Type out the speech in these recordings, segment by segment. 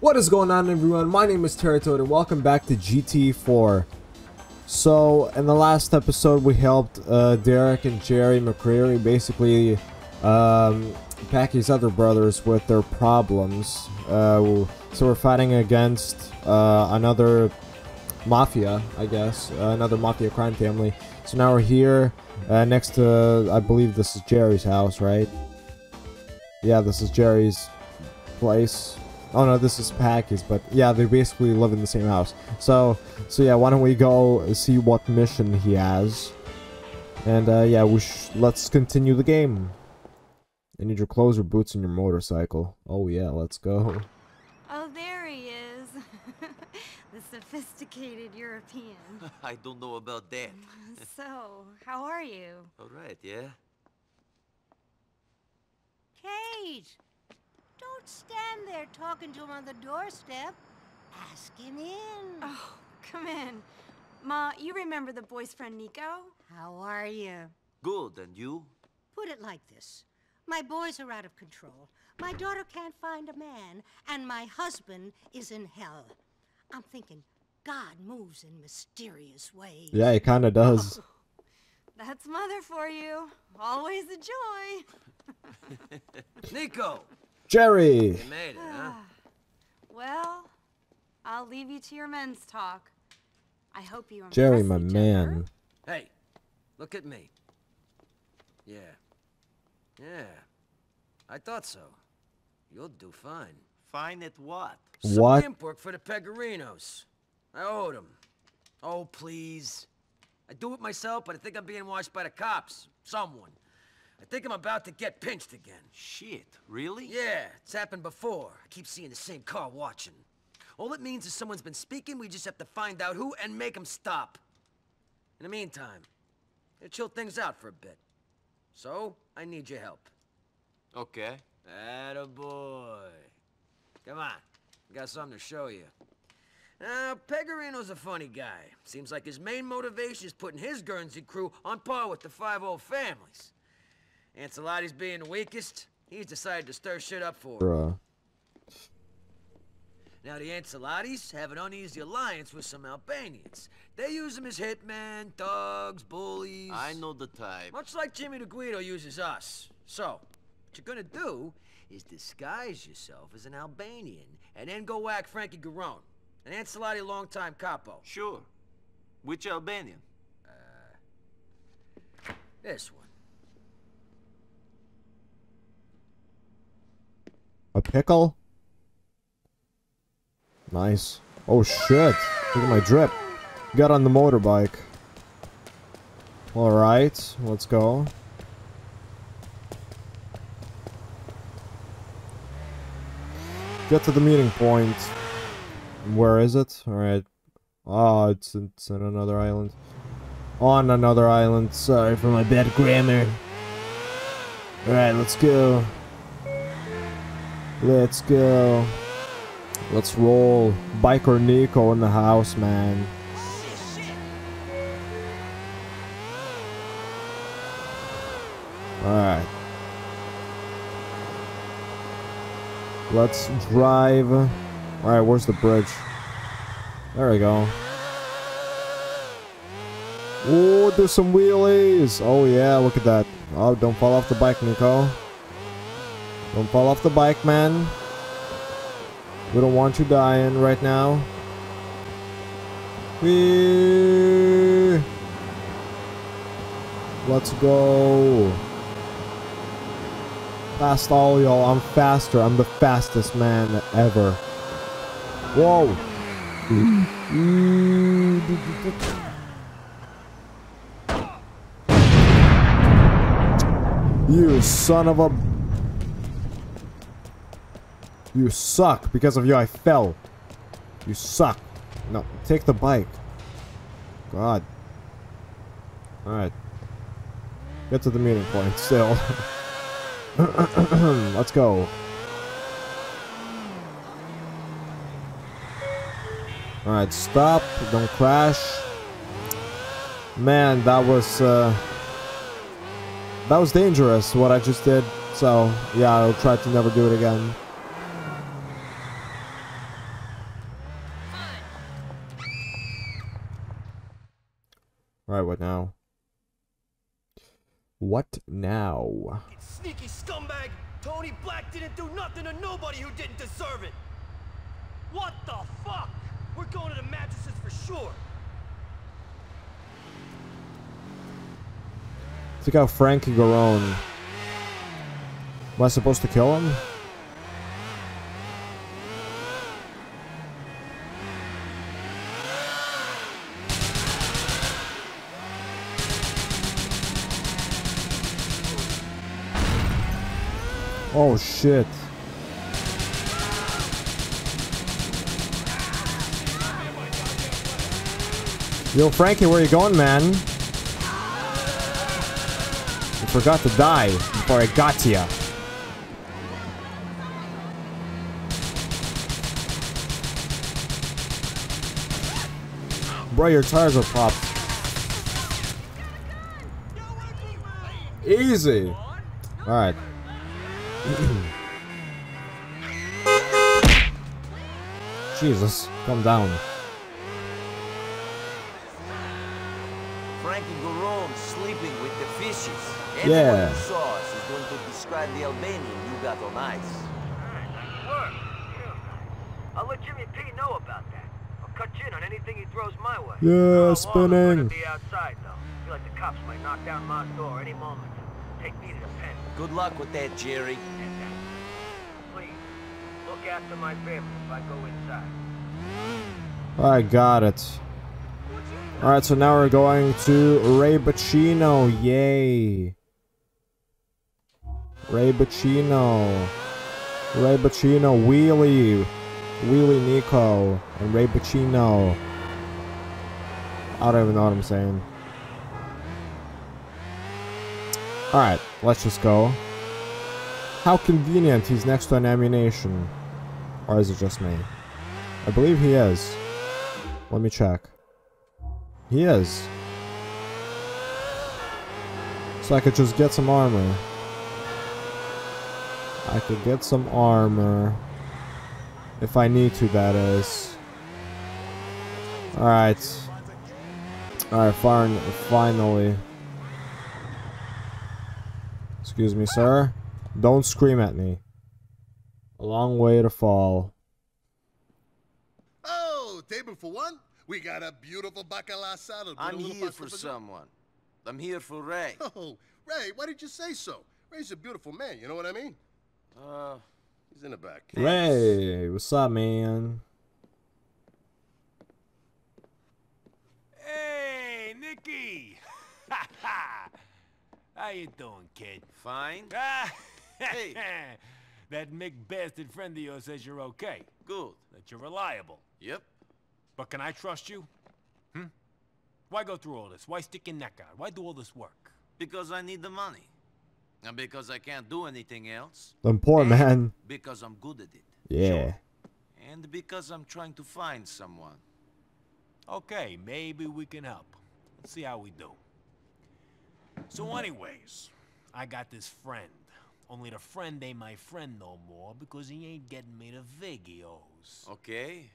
What is going on everyone? My name is Teratoid and welcome back to GT4. So, in the last episode we helped uh, Derek and Gerry McReary basically um, Packy's other brothers with their problems. Uh, so we're fighting against uh, another mafia, I guess, uh, another mafia crime family. So now we're here uh, next to, I believe this is Gerry's house, right? Yeah, this is Gerry's place. Oh no, this is Packy's, but yeah, they basically live in the same house. So, so yeah, why don't we go see what mission he has? And uh, yeah, we let's continue the game. I need your clothes or boots and your motorcycle. Oh yeah, let's go. Oh, there he is. the sophisticated European. I don't know about that. so, how are you? All right, yeah? Kate! Don't stand there talking to him on the doorstep. Ask him in. Oh, come in. Ma, you remember the boy's friend Niko? How are you? Good, and you? Put it like this. My boys are out of control. My daughter can't find a man, and my husband is in hell. I'm thinking God moves in mysterious ways. Yeah, he kind of does. Oh, that's mother for you. Always a joy. Niko! Gerry! You made it, huh? well, I'll leave you to your men's talk. I hope you Gerry, my each man. Other. Hey, look at me. Yeah. Yeah. I thought so. You'll do fine. Fine at what? Some What? pimp work for the Pegorinos. I owed them. Oh, please. I do it myself, but I think I'm being watched by the cops. Someone. I think I'm about to get pinched again. Shit, really? Yeah, it's happened before. I keep seeing the same car watching. All it means is someone's been speaking, we just have to find out who and make them stop. In the meantime, gonna chill things out for a bit. So, I need your help. Okay. Attaboy. Come on, I got something to show you. Uh, now, Pegorino's a funny guy. Seems like his main motivation is putting his Guernsey crew on par with the five old families. Ancelotti's being the weakest, he's decided to stir shit up for. Bruh. Now, the Ancelottis have an uneasy alliance with some Albanians. They use them as hitmen, thugs, bullies. I know the type. Much like Jimmy DeGuido uses us. So, what you're gonna do is disguise yourself as an Albanian and then go whack Frankie Garone, an Ancelotti longtime capo. Sure. Which Albanian? Uh, this one. A pickle? Nice. Oh shit. Look at my drip. Got on the motorbike. Alright, let's go. Get to the meeting point. Where is it? Alright. Oh, ah, it's, it's on another island. On another island. Sorry for my bad grammar. Alright, let's go. Let's go. Let's roll. Biker Niko in the house, man. Alright. Let's drive. Alright, where's the bridge? There we go. Oh, do some wheelies. Oh, yeah, look at that. Oh, don't fall off the bike, Niko. Don't fall off the bike, man. We don't want you dying right now. Whee! Let's go. Past all y'all. I'm faster. I'm the fastest man ever. Whoa. You son of a... You suck. Because of you, I fell. You suck. No, take the bike. God. Alright. Get to the meeting point still. Let's go. Alright, stop. Don't crash. Man, that was, uh... That was dangerous, what I just did. So, yeah, I'll try to never do it again. Alright, what now? What now? Sneaky scumbag! Tony Black didn't do nothing to nobody who didn't deserve it! What the fuck? We're going to the mattresses for sure! Take out Frankie Garone. Am I supposed to kill him? Oh shit. Yo, Frankie, where you going, man? You forgot to die before I got to ya. Bro, your tires are popped. Easy. Alright. Jesus, calm down. Frankie Garone sleeping with the fishes. Yeah. Anyone who saw us is going to describe the Albanian you got on ice. Work. Yeah. I'll let Jimmy P know about that. I'll cut you in on anything he throws my way. Yeah, I'll spinning. outside though. feel like the cops might knock down my door any moment. Take me to the pen. Good luck with that, Gerry. Please, look after my family if I go inside. I got it. Alright, so now we're going to Ray Boccino. Yay. Ray Boccino. Ray Boccino. Wheelie. Wheelie Niko. And Ray Boccino. I don't even know what I'm saying. Alright, let's just go. How convenient he's next to an Ammu-Nation. Or is it just me? I believe he is. Let me check. He is. So I could just get some armor. I could get some armor. If I need to, that is. Alright. Alright, finally. Excuse me, sir. Don't scream at me. A long way to fall. Oh, table for one? We got a beautiful bacala salad. with a I'm little here for someone. I'm here for Ray. Oh, Ray, why did you say so? Ray's a beautiful man, you know what I mean? Uh, He's in the back. Ray, what's up, man? Hey, Nicky! How you doing, kid? fine. Ah, Hey. that Mick bastard friend of yours says you're okay, Good. that you're reliable. Yep. But can I trust you? Hmm? Why go through all this? Why stick your neck out? Why do all this work? Because I need the money. And because I can't do anything else. I'm poor, And man. Because I'm good at it. Yeah. And because I'm trying to find someone. Okay, maybe we can help. Let's see how we do. So anyways, I got this friend. Only the friend ain't my friend no more because he ain't getting me the vig he owes. Okay?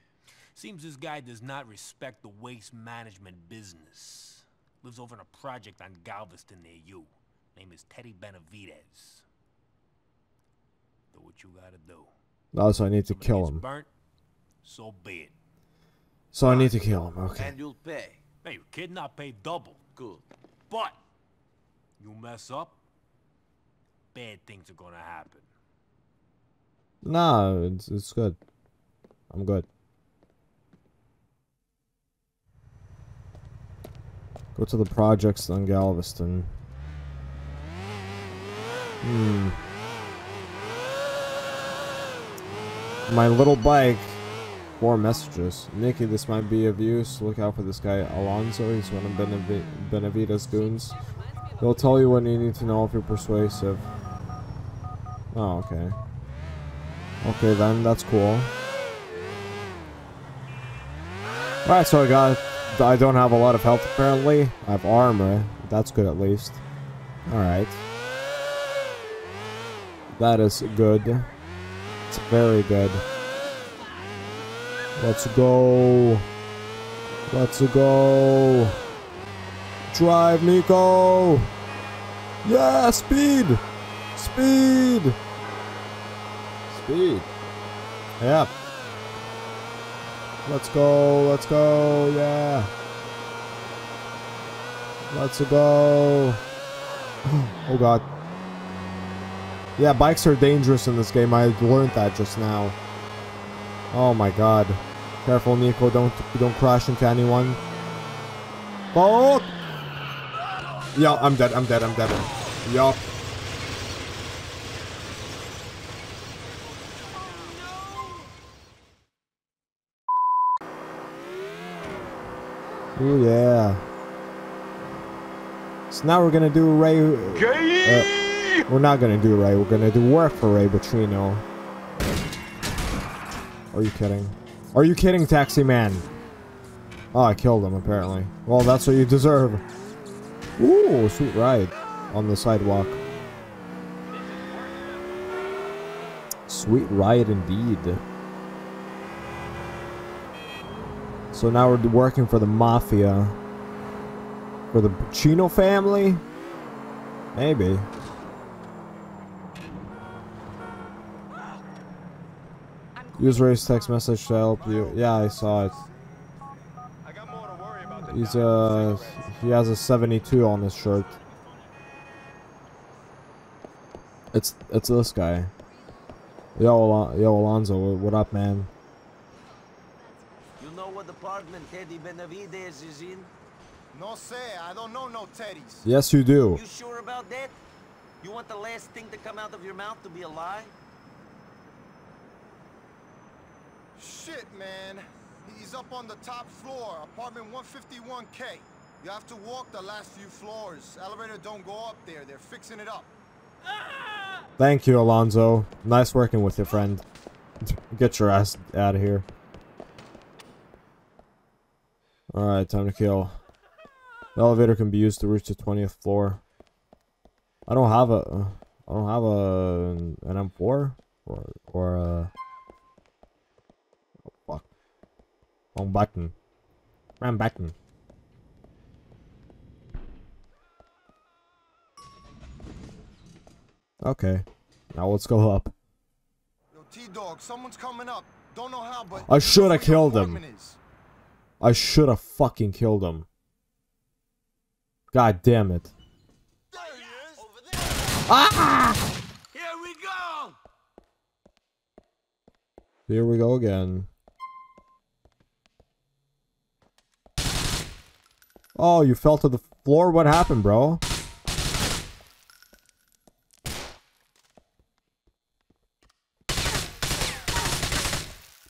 Seems this guy does not respect the waste management business. Lives over in a project on Galveston near you. Name is Teddy Benavides. Do what you gotta do. Oh, also, I need to Somebody kill him. Burnt, so be it. So I need to kill him. Okay. And you'll pay. Hey, you kid not pay double. Good. But you mess up, bad things are gonna happen. No, it's it's good. I'm good. Go to the projects on Galveston. Hmm. My little bike. Four messages. Nikki, this might be of use. Look out for this guy, Alonso. He's one of Benavides' goons. He'll tell you what you need to know if you're persuasive. Oh, okay. Okay then, that's cool. Alright, so I got... I don't have a lot of health apparently. I have armor. That's good at least. Alright. That is good. It's very good. Let's go. Let's go. Drive, Niko! Yeah, speed! Speed! Speed. Yeah. Let's go, let's go, yeah. Let's go. Oh god. Yeah, bikes are dangerous in this game. I learned that just now. Oh my god. Careful, Niko. Don't don't crash into anyone. Oh! Yeah, I'm dead. I'm dead. I'm dead. Yup. Oh yeah. So now we're gonna do Ray. Uh, we're not gonna do Ray. We're gonna do work for Ray Boccino. Are you kidding? Are you kidding, Taxi Man? Oh, I killed him apparently. Well, that's what you deserve. Ooh, sweet ride on the sidewalk. Sweet ride indeed. So now we're working for the mafia. For the Chino family? Maybe. Use race text message to help you. Yeah, I saw it. He's uh he has a 72 on his shirt. It's it's this guy. Yo, Alon yo Alonzo, what up, man? You know what apartment Teddy Benavides is in? No sé, I don't know no teddies. Yes, you do. You sure about that? You want the last thing to come out of your mouth to be a lie? Shit, man. He's up on the top floor, apartment 151K. You have to walk the last few floors. Elevator don't go up there. They're fixing it up. Thank you, Alonzo. Nice working with you, friend. Get your ass out of here. Alright, time to kill. The elevator can be used to reach the 20th floor. I don't have a... I don't have a... an M4? Or... or a... Oh, fuck. Wrong button. Wrong button. Okay. Now let's go up. Yo, T-Dog, someone's coming up. Don't know how, but... I should have That's where your killed him. is. I should have fucking killed him. God damn it. Ah! Here we go! Here we go again. Oh, you fell to the floor? What happened, bro?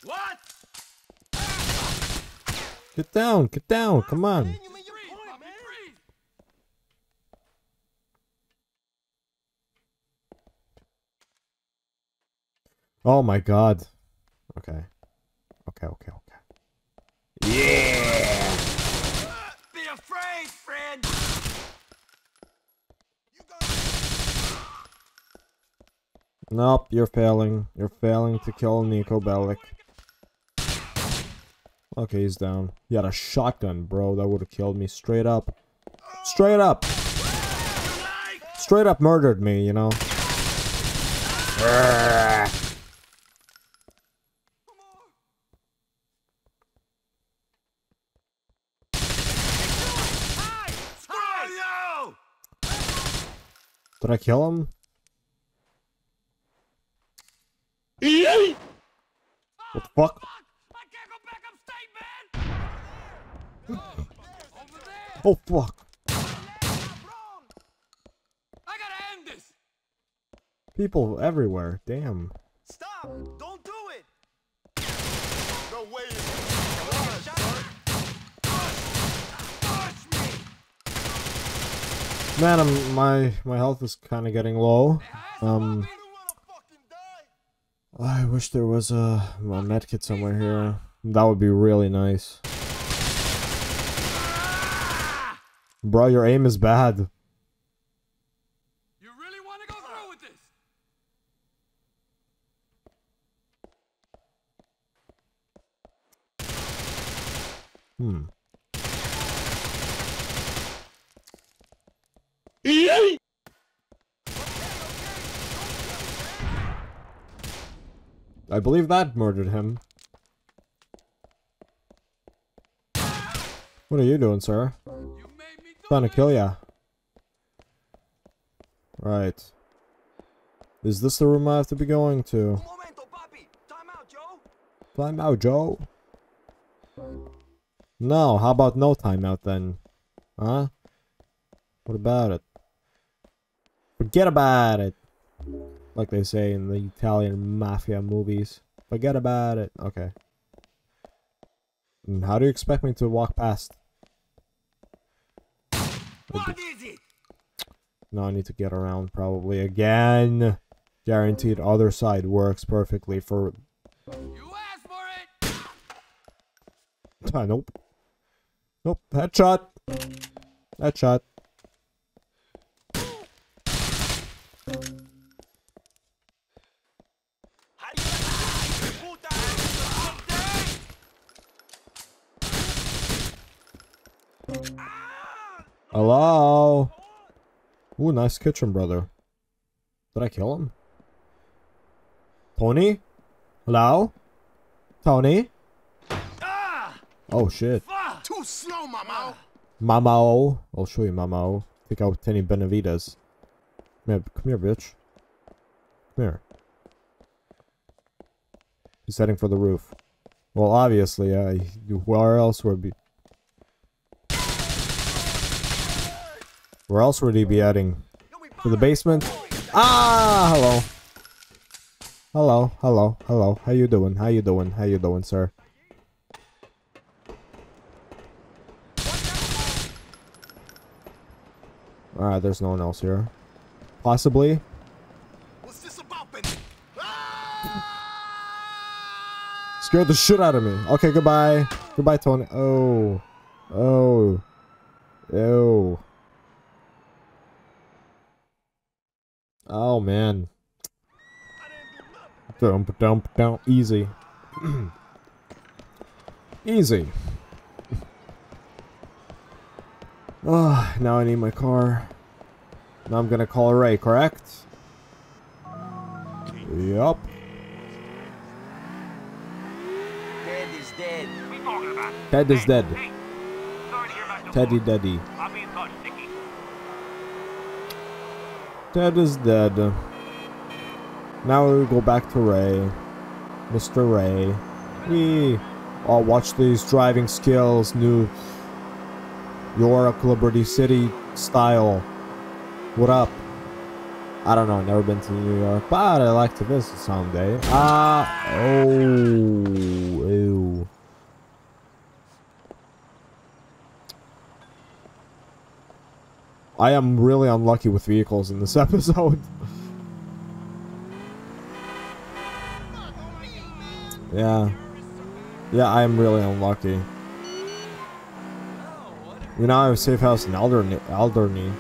What? Get down, get down, come on. Oh my god. Okay. Okay, okay, okay. Yeah! Be afraid, friend! Nope, you're failing. You're failing to kill Niko Bellic. Okay, he's down. He had a shotgun, bro. That would have killed me straight up. Straight up! Straight up murdered me, you know? Did I kill him? What the fuck? I can't go back upstate, man! Over there! Oh fuck. I gotta end this! People everywhere. Damn. Stop! Don't do it! No way. Man, I'm, my my health is kind of getting low. Um, I wish there was a, a medkit somewhere here. That would be really nice. Bro, your aim is bad. You really wanna go through with this? Hmm. I believe that murdered him. What are you doing, sir? You do Trying to kill ya. Right. Is this the room I have to be going to? Momento. Time out, Joe. Time out, Joe. No, how about no timeout then? Huh? What about it? Forget about it. Like they say in the Italian mafia movies. Forget about it. Okay. And how do you expect me to walk past? What is it? No, I need to get around probably again. Guaranteed other side works perfectly for... You asked for it. Ah, nope. Nope. Headshot. Headshot. Hello? Ooh, nice kitchen, brother. Did I kill him? Tony? Hello? Tony? Oh, shit. Too slow, mama. Mamo. I'll show you, Mamo. Take out Teddy Benavides. Come here, come here, bitch. Come here. He's heading for the roof. Well, obviously, uh, he- where else would be... Where else would he be heading? To the basement? Ah, hello. Hello, hello, hello. How you doing? How you doing? How you doing, sir? Alright, there's no one else here. Possibly. What's this about, Benny? Scared the shit out of me. Okay, goodbye. Goodbye, Tony. Oh. Oh. Ew. Oh, man. Dump, dump, dump. Easy. Easy. Oh, now I need my car. Now I'm gonna call Ray, correct? Yup. Ted is dead. We talking about? Ted is dead. Hey, sorry to hear about your Teddy. Daddy. I'll be in touch, Nicky. Ted is dead. Now we go back to Ray. Mr. Ray. We all watch these driving skills, new York, Liberty City style. What up? I don't know, never been to New York, but I like to visit someday. Ah, oh, I am really unlucky with vehicles in this episode. yeah. Yeah, I am really unlucky. You know, I have a safe house in Alderney. Alderney.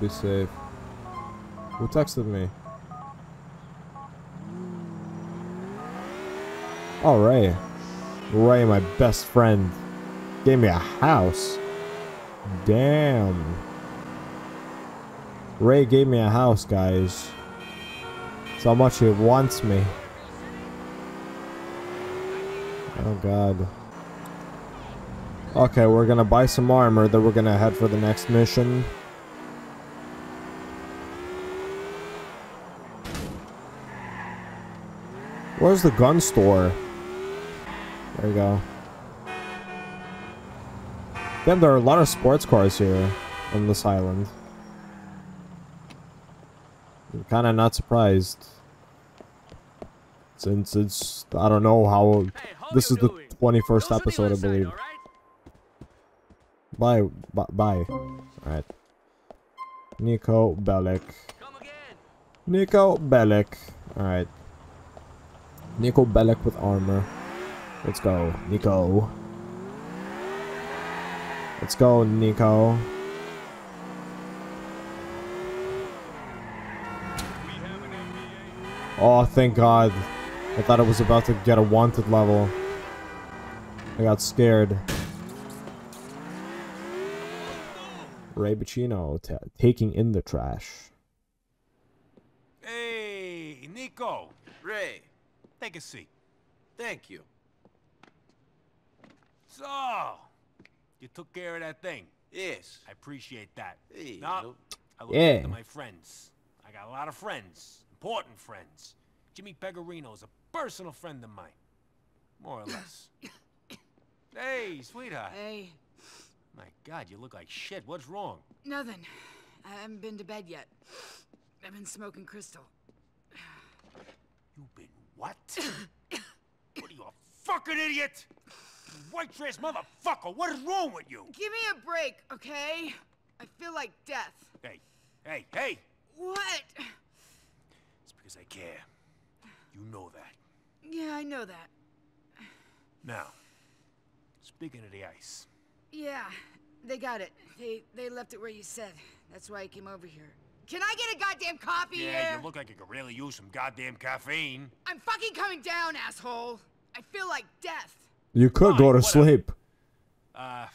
Be safe. Who texted me? Oh, Ray. Ray, my best friend, gave me a house. Damn. Ray gave me a house, guys. How much he wants me. Oh, God. Okay, we're gonna buy some armor, then we're gonna head for the next mission. Where's the gun store? There you go. Damn, there are a lot of sports cars here on this island. I'm kind of not surprised. Since it's, I don't know how, this is the 21st episode, I believe. Bye, bye, bye. Alright. Niko Bellic. Niko Bellic. Alright. Niko Bellic with armor. Let's go, Niko. Let's go, Niko. Oh, thank God. I thought I was about to get a wanted level. I got scared. Ray Boccino taking in the trash. Hey, Niko. Ray, take a seat. Thank you. So, you took care of that thing. Yes. I appreciate that. Hey, now, no- I look Yeah. after my friends. I got a lot of friends, important friends. Jimmy Pegorino is a personal friend of mine, more or less. hey, sweetheart. Hey, My God, you look like shit. What's wrong? nothing. I haven't been to bed yet. I've been smoking crystal. You've been what? what are you, a fucking idiot? White trash motherfucker. What is wrong with you? Give me a break, okay? I feel like death. Hey, hey, hey! What? It's because I care. You know that. Yeah, I know that. Now, speaking of the ice, Yeah, they got it. They they left it where you said. That's why I came over here. Can I get a goddamn coffee yeah, here? you look like you could really use some goddamn caffeine. I'm fucking coming down, asshole. I feel like death. You could Fine, go to whatever. sleep. Uh,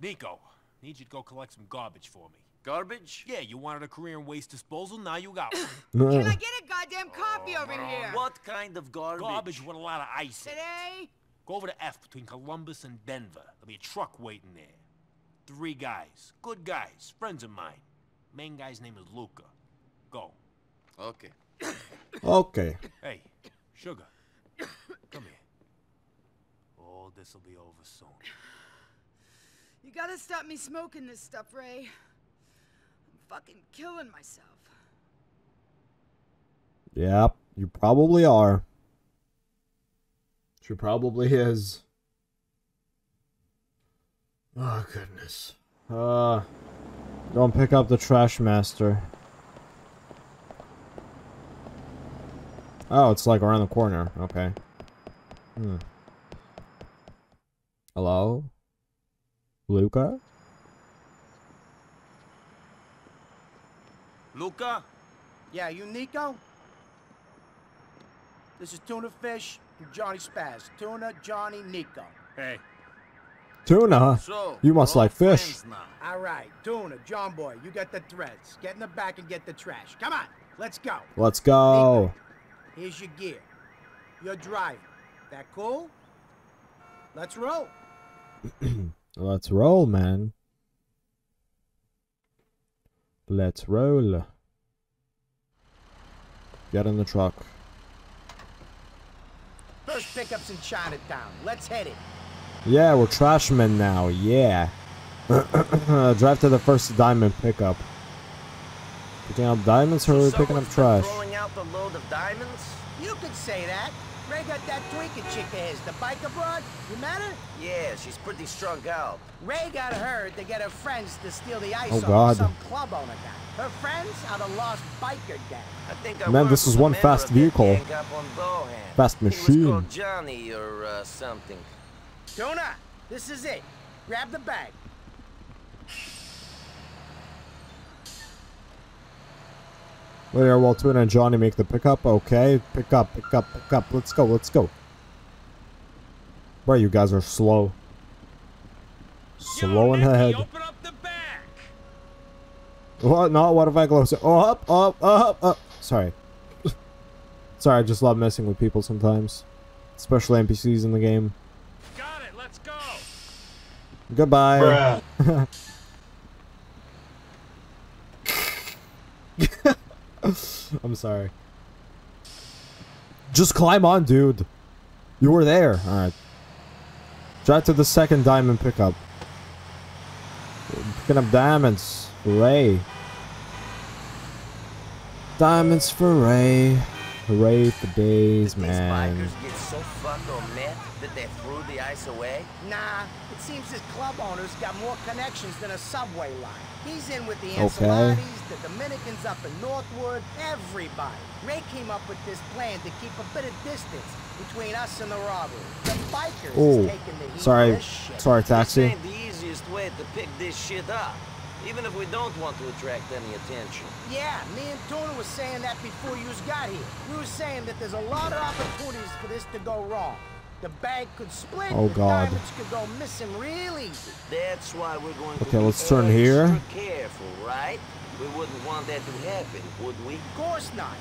Niko, need you to go collect some garbage for me. Garbage? Yeah, you wanted a career in waste disposal, now you got one. Can I get a goddamn coffee over here? What kind of garbage? garbage with a lot of ice in it. Today? Go over to F between Columbus and Denver. There'll be a truck waiting there. Three guys. Good guys. Friends of mine. Main guy's name is Luca. Go. Okay. Okay. Hey, Sugar. Come here. All this'll be over soon. You gotta stop me smoking this stuff, Ray. I'm fucking killing myself. Yep, you probably are. She probably is. Oh goodness. Uh, don't pick up the trash master. Oh, it's like around the corner. Okay. Hmm. Hello? Luca? Luca? Yeah, you Niko? This is Tuna Fish from Johnny Spaz. Tuna, Johnny, Niko. Hey. Tuna? So, You must like fish. All right, Tuna, John Boy, you got the threads. Get in the back and get the trash. Come on, let's go. Let's go. Here's your gear. You're driving. That cool? Let's roll. Let's roll, man. Let's roll. Get in the truck. First pickup's in Chinatown. Let's hit it. Yeah, we're trashmen now. Yeah. Drive to the first diamond pickup. Picking up diamonds or are we picking up trash? Throwing out the load of diamonds? You could say that. Ray got that tweaker chick of his, the biker broad. You met her? Yeah, she's pretty strung out. Ray got her to get her friends to steal the ice Oh, off God. some club owner guy. Her friends are the lost biker gang. I think I Man, this is one fast vehicle. on Bohan. Fast He was machine. called Johnny or uh, something. Tuna, this is it. Grab the bag. Later, while Tuna and Johnny make the pickup. Okay, pick up, pick up, pick up. Let's go, let's go. Bro, you guys are slow. Slow in ahead. The back. What? No, what if I close it? Oh, up, up, up, up. Sorry. Sorry, I just love messing with people sometimes. Especially NPCs in the game. Got it. Let's go. Goodbye. I'm sorry. Just climb on, dude. You were there. Alright. Drive to the second diamond pickup. Picking up diamonds. Hooray. Diamonds for Ray. Hooray for days, These man. bikers get so fucked that they threw the ice away? Nah, it seems club owner's got more connections than a subway line. He's in with the Okay. The Dominicans up in Northwood, everybody. Ray came up with this plan to keep a bit of distance between us and the robbery. The bikers Oh, taking the heat sorry. for this shit. Sorry, This taxi. ain't the easiest way to pick this shit up. Even if we don't want to attract any attention. Yeah, me and Tuna was saying that before you got here. We were saying that there's a lot of opportunities for this to go wrong. The bank could split. Oh, God. diamonds could go missing real easy. That's why we're going Okay, to let's be turn here. careful, right? We wouldn't want that to happen, would we? Of course not.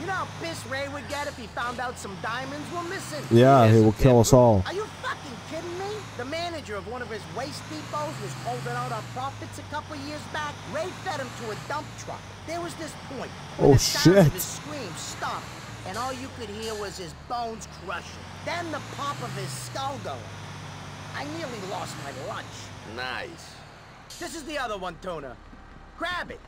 You know how pissed Ray would get if he found out some diamonds were missing? Yeah, he will kill us all. Are you fucking kidding me? The manager of one of his waste depots was holding out our profits a couple years back. Ray fed him to a dump truck. There was this point Oh, where the sounds shit. Of his screams stopped, and all you could hear was his bones crushing. Then the pop of his skull going. I nearly lost my lunch. Nice. This is the other one, Tuna. Grab it.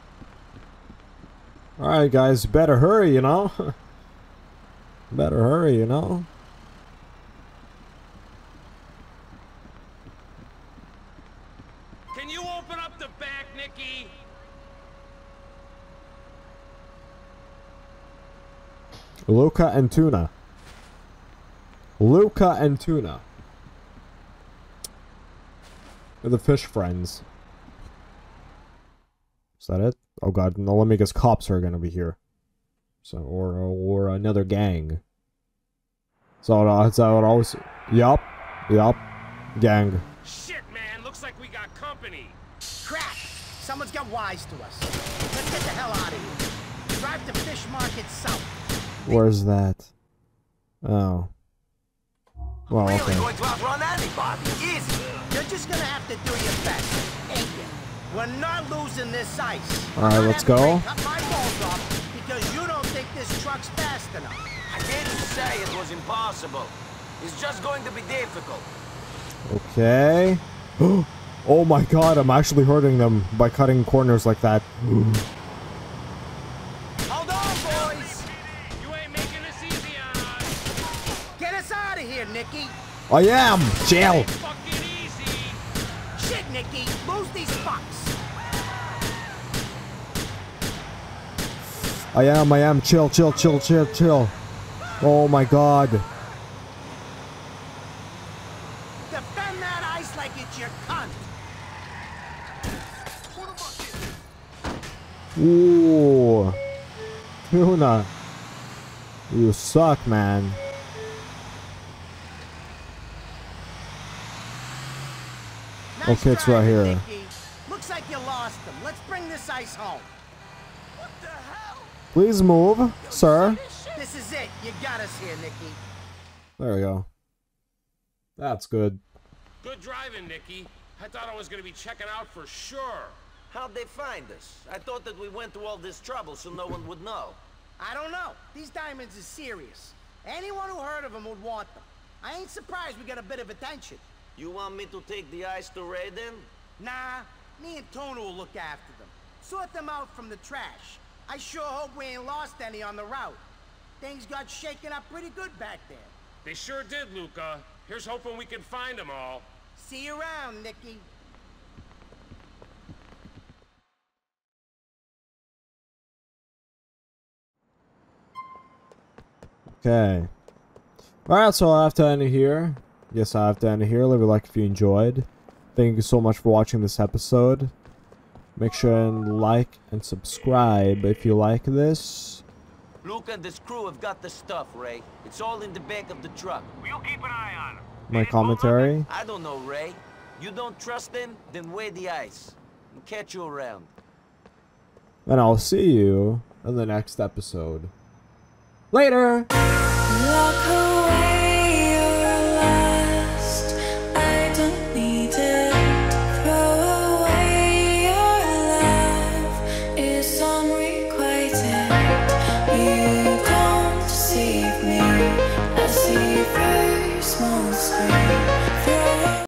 Alright, guys, better hurry, you know? better hurry, you know? Can you open up the back, Nicky? Luca and Tuna. Luca and Tuna. They're the fish friends. Is that it? Oh god, no, let me guess cops are gonna be here. So, or, or another gang. So, uh, is it what always... Yup. Yup. Gang. Shit, man, looks like we got company. Crap! Someone's got wise to us. Let's get the hell out of here. Drive to Fish Market South. Where's that? Oh. Well, Really okay. going to outrun anybody? Easy. You're just gonna have to do your best, ain't you? We're not losing this ice. Alright, let's go. Ray Cut my balls off because you don't think this truck's fast enough. I didn't say it was impossible. It's just going to be difficult. Okay. oh my god, I'm actually hurting them by cutting corners like that. I am! Jail! Shit, Nicky! Lose these fucks! I am, I am. Chill, chill, chill, chill, chill. Oh my god. Defend that ice like it's your cunt! Ooh. Tuna. You suck, man. Nice Okay, it's right here. Nicky. Looks like you lost them. Let's bring this ice home. Please move, sir. This is it. You got us here, Nicky. There we go. That's good. Good driving, Nicky. I thought I was gonna be checking out for sure. How'd they find us? I thought that we went to all this trouble so no one would know. I don't know. These diamonds are serious. Anyone who heard of them would want them. I ain't surprised we got a bit of attention. You want me to take the ice to Ray then? Nah, me and Tuna will look after them. Sort them out from the trash. I sure hope we ain't lost any on the route. Things got shaken up pretty good back there. They sure did, Luca. Here's hoping we can find them all. See you around, Nicky. Okay. Alright, so I'll have to end it here. Yes, I have to end here. Leave a like if you enjoyed. Thank you so much for watching this episode. Make sure and like and subscribe if you like this. Luke and his crew have got the stuff, Ray. It's all in the back of the truck. We'll keep an eye on them. My commentary. I don't know, Ray. You don't trust them? Then weigh the ice. We'll catch you around. And I'll see you in the next episode. Later! Lock her